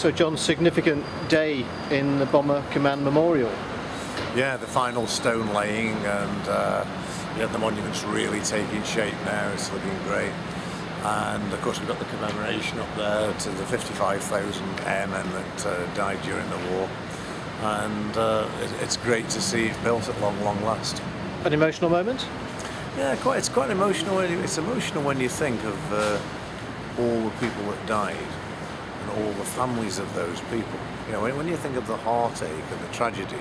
so John's significant day in the Bomber Command Memorial. Yeah, the final stone laying and uh, yeah, the monument's really taking shape now. It's looking great. And of course, we've got the commemoration up there to the 55,000 airmen that uh, died during the war. And uh, it, it's great to see it built at long, long last. An emotional moment? Yeah, quite, it's quite emotional. It's emotional when you think of uh, all the people that died and all the families of those people. You know, when, when you think of the heartache and the tragedy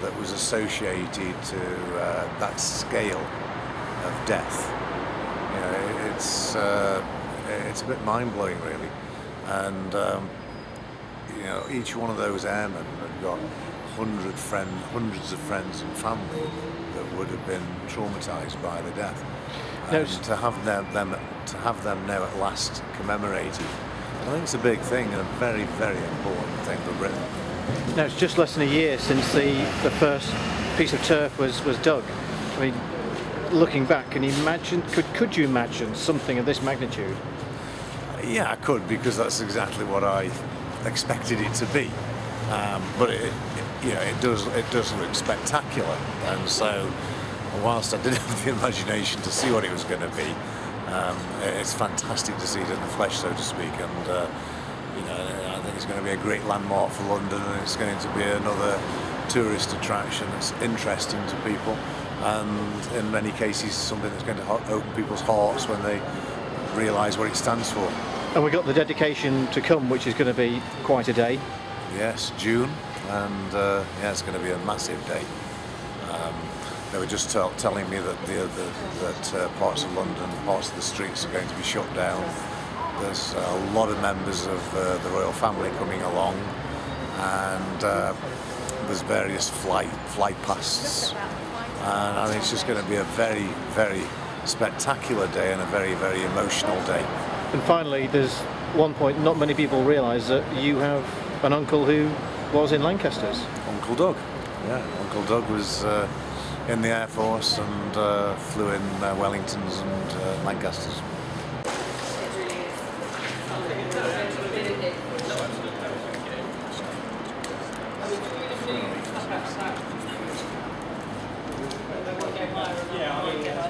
that was associated to uh, that scale of death, know, it's uh, it's a bit mind blowing, really. And um, you know, each one of those airmen had got hundred friend, hundreds of friends and family that would have been traumatised by the death. And s- to have them, them to have them now at last commemorated, I think it's a big thing and a very, very important thing for Britain. Now, it's just less than a year since the, the first piece of turf was, was dug. I mean, looking back, can you imagine, could, could you imagine something of this magnitude? Yeah, I could because that's exactly what I expected it to be. Um, but it, it, it does it does look spectacular, and so whilst I didn't have the imagination to see what it was going to be, um, it's fantastic to see it in the flesh, so to speak. And uh, you know, I think it's going to be a great landmark for London, and it's going to be another tourist attraction that's interesting to people, and in many cases something that's going to open people's hearts when they realise what it stands for. And we've got the dedication to come, which is going to be quite a day. Yes, June, and uh, yeah, it's going to be a massive day. Um, they were just tell, telling me that the, the that uh, parts of London, parts of the streets are going to be shut down. There's a lot of members of uh, the royal family coming along, and uh, there's various flight flight pasts, and I think it's just going to be a very, very spectacular day and a very, very emotional day. And finally, there's one point not many people realise that you have an uncle who was in Lancaster's. Uncle Doug, yeah. Uncle Doug was uh, in the Air Force and uh, flew in uh, Wellingtons and uh, Lancaster's. Yeah,